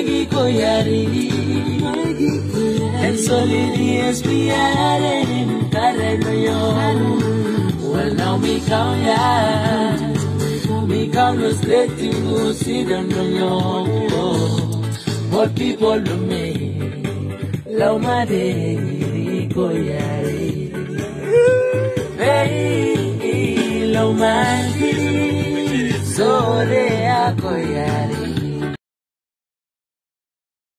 Mangi Koiari and solidi espiare kareno yo well now me come ya straight to si yo people do me. Koiari hey Koiari